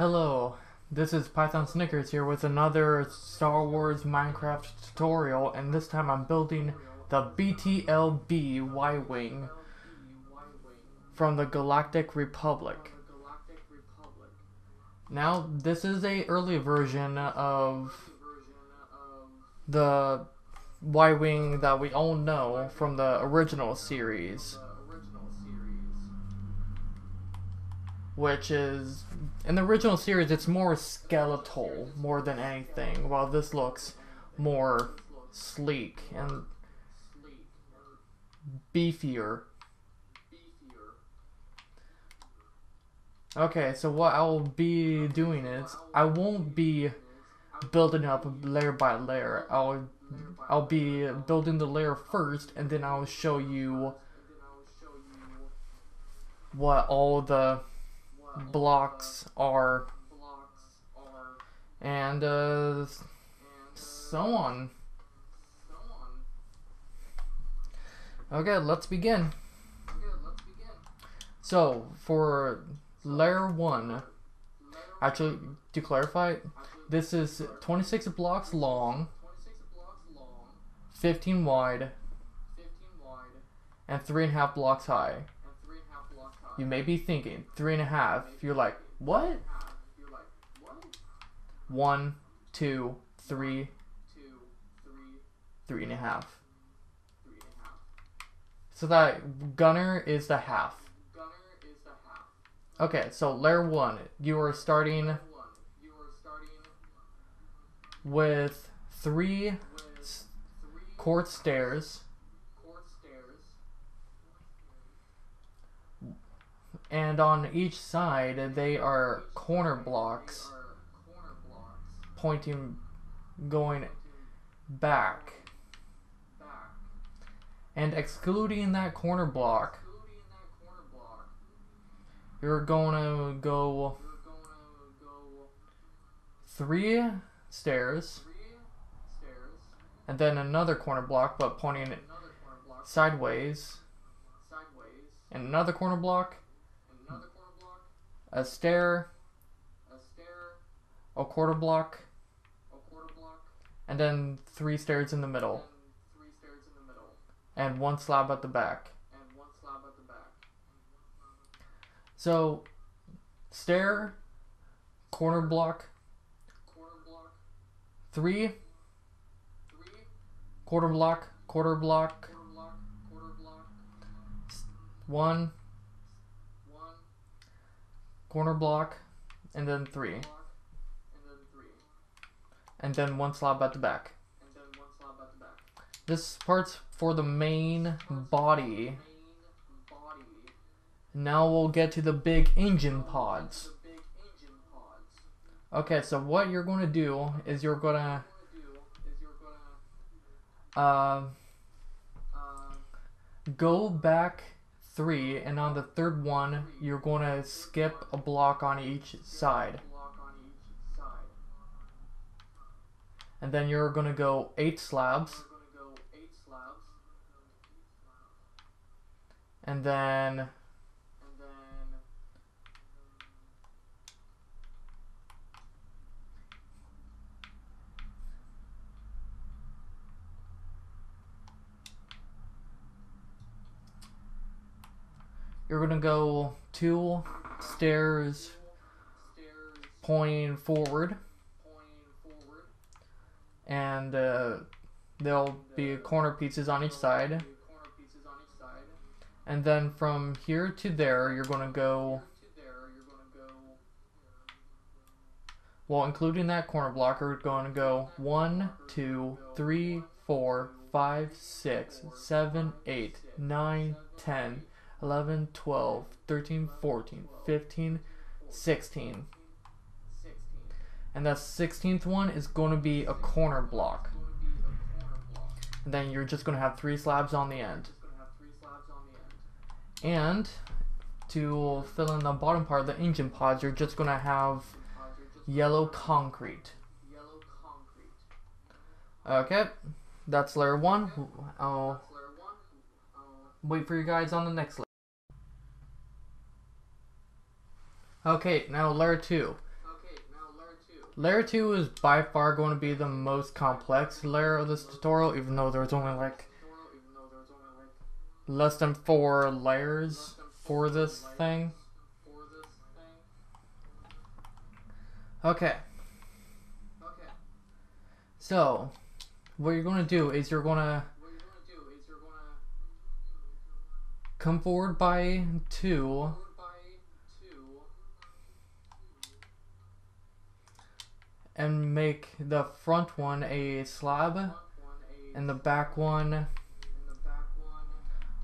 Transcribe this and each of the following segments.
Hello, this is Python Snickers here with another Star Wars Minecraft tutorial, and this time I'm building the BTLB Y-Wing from the Galactic Republic. Now, this is a early version of the Y-Wing that we all know from the original series. Which is, in the original series, it's more skeletal more than anything, while this looks more sleek and beefier. Okay, so what I'll be doing is, I won't be building up layer by layer. I'll I'll be building the layer first, and then I'll show you what all the blocks are, and uh, so on. Okay, let's begin. So, for layer 1, actually, to clarify, this is 26 blocks long, 15 wide, and 3.5 blocks high. You may be thinking, 3.5, you're like, what? One, two, three, three and a half. So that gunner is the half. Okay, so layer one, you are starting with three quartz stairs. And on each side, they are corner blocks pointing, going back. And excluding that corner block, you're going to go three stairs, and then another corner block, but pointing sideways, and another corner block, a stair, a quarter block, and then three stairs in the middle, and one slab at the back. So, stair, corner block, three, quarter block, quarter block, one, corner block, and then three, and then one slab at the back. This part's for the main body. Now we'll get to the big engine pods. Okay, so what you're going to do is you're going to uh, go back three, and on the third one, you're going to skip a block on each side. And then you're going to go eight slabs. And then you're gonna go two stairs pointing forward. And uh, there'll be corner pieces on each side. And then from here to there you're gonna go well including that corner block we're gonna go one two three four five six seven eight nine ten 11, 12, 13, 14, 15, 16. And that 16th one is going to be a corner block. And then you're just going to have three slabs on the end. And to fill in the bottom part of the engine pods, you're just going to have yellow concrete. Okay, that's layer one. I'll wait for you guys on the next layer. Okay, now layer 2. Okay, now Layer 2 is by far going to be the most complex layer of this tutorial, even though there's only like less than four layers for this thing. Okay. Okay. So, what you're going to do is you're going to come forward by two. And make the front one a slab and the back one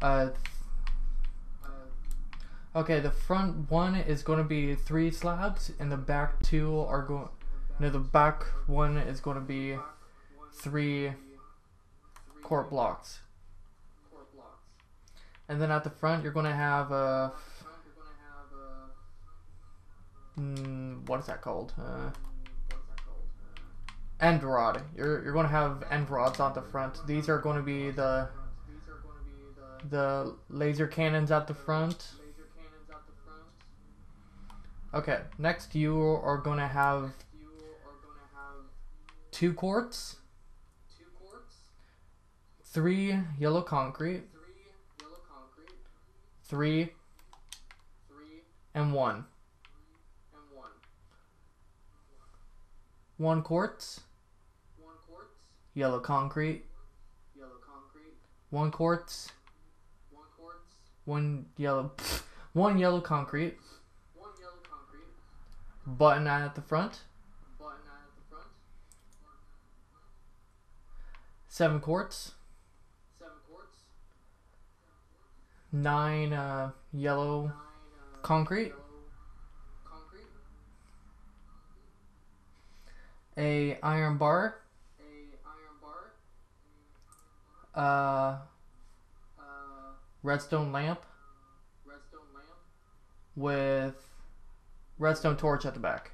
uh okay the front one is going to be three slabs and the back two are going no the back one is going to be three quartz blocks. And then at the front you're going to have a mm, what is that called? Uh, end rod you're, you're going to have end rods on the front these are going to be the the laser cannons at the front. Okay, next you are going to have two quartz, three yellow concrete, three, and one. One quartz, yellow concrete, one quartz, one quartz. One yellow, one yellow concrete. One yellow concrete. Button at the front. Button at the front. Seven quartz. Seven quartz. Nine uh, yellow Nine uh, concrete. yellow concrete. A iron bar. Uh, uh, redstone lamp with redstone torch at the back.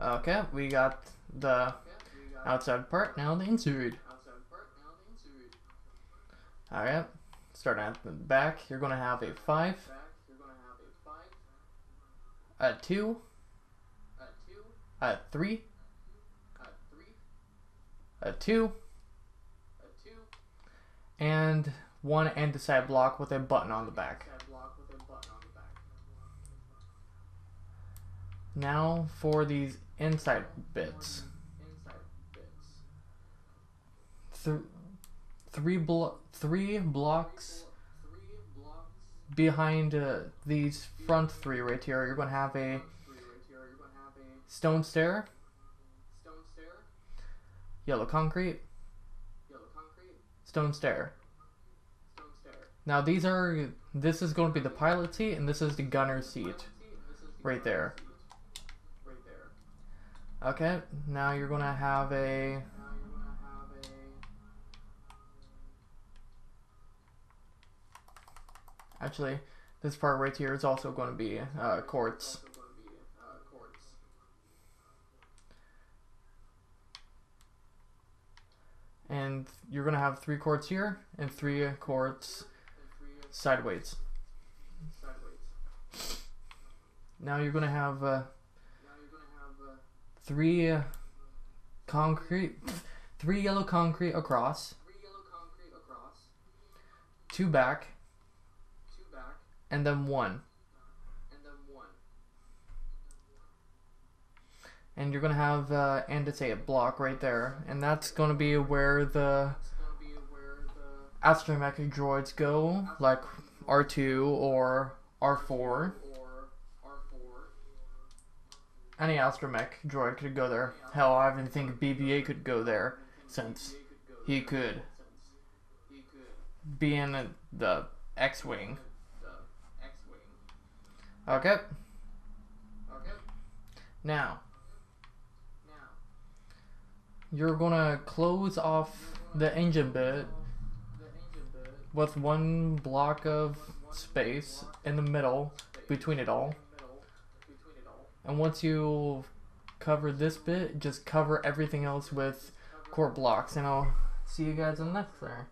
Okay, we got the outside part, now the inside. Alright, starting at the back, you're going to have a 5, a 2, a 3, a two, a two, and one back. side block with a button on the back. Now for these inside bits. Th- three blo- three blocks behind uh, these front three right here. You're. You're gonna have a stone stair, yellow concrete, yellow concrete, stone stair. stone stair. Now these are this is going to be the pilot seat and this is the gunner seat Pilot seat, and this is the right there. Right there. Okay, now you're gonna have a Now you're gonna have a actually this part right here is also going to be uh, quartz. also gonna be uh, quartz. You're gonna have three quartz here and three three sideways. Now you're gonna have Now you're gonna have uh, three uh, concrete, three yellow concrete across, three yellow concrete across, two back, two back, and then one. and then one. And you're gonna have uh, andesite block right there, and that's gonna be where the That's gonna be where the astromech droids go, like R2 or R4. Any astromech droid could go there. Hell, I even think BB-8 could go there, since he could since he could be in the X-wing. Okay, Now you're gonna close off the engine bit with one block of space in the middle between it all. And once you cover this bit, just cover everything else with core blocks, and I'll see you guys in the next layer.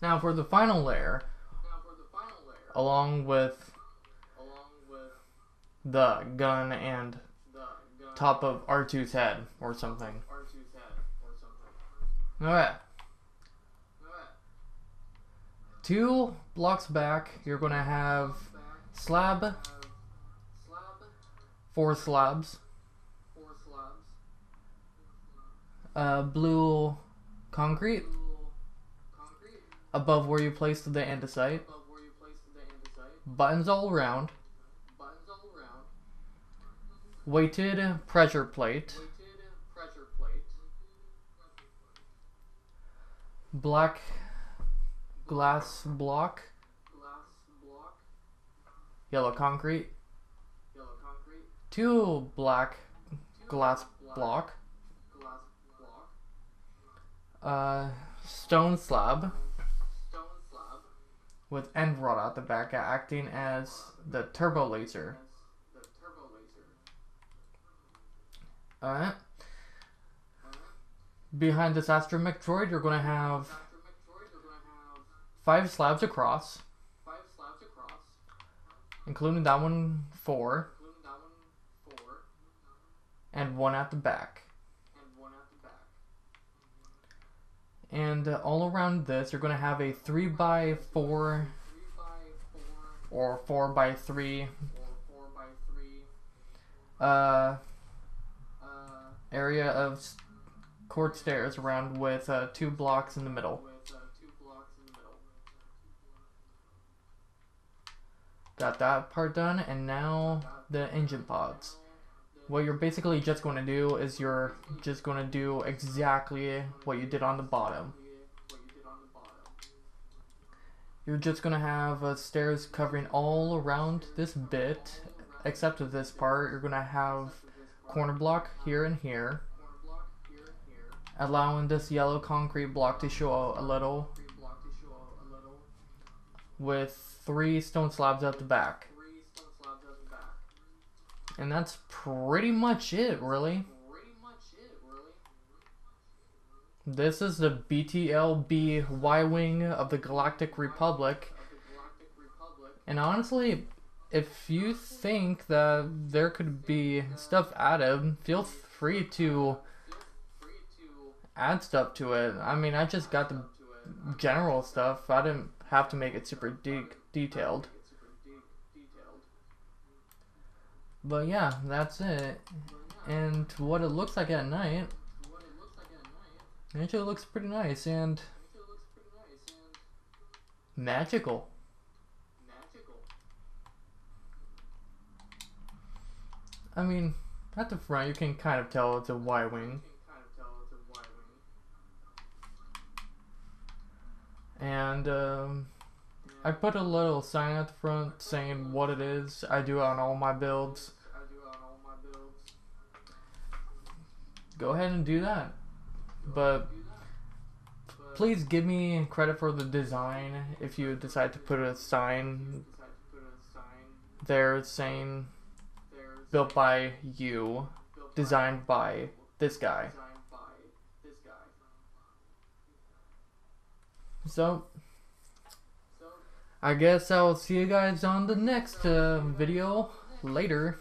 Now for the final layer, along with the gun and top of R2's head or something. R2's head or something. Alright. Two blocks back, you're gonna have slab, four slabs, uh, blue concrete above where you placed the andesite, Buttons all around. Weighted pressure plate, black glass block, yellow concrete, two black glass block, uh, stone slab Stone slab. with end rod at the back acting as the turbo laser. As the turbo laser. Alright. Behind this astromech droid, you're you're gonna have five slabs across, including that one four, and one at the back. and uh, all around this, you're gonna have a three by four Three by four or four by three or four by three uh, uh, area of quartz stairs around with uh, two blocks in the middle. Got that part done, and now the engine pods. What you're basically just going to do is you're just going to do exactly what you did on the bottom. What you did on the bottom. You're just going to have uh, stairs covering all around this bit, except for this part. You're going to have corner block here and here, allowing this yellow concrete block to show a little, with three stone slabs at the back. And that's pretty much it, really. This is the BTLB Y Wing of the Galactic Republic. Of the Galactic Republic. And honestly, if you think that there could be stuff added, feel free to add stuff to it. I mean, I just got the general stuff. I didn't have to make it super de- detailed. But yeah, that's it. And what it looks like at night, it actually looks pretty nice and magical. I mean, at the front, you can kind of tell it's a Y Wing. And um, I put a little sign at the front saying what it is. I do it on all my builds. Go ahead and do that. But please give me credit for the design if you decide to put a sign there saying built by you, designed by this guy. So I guess I'll see you guys on the next uh, video later.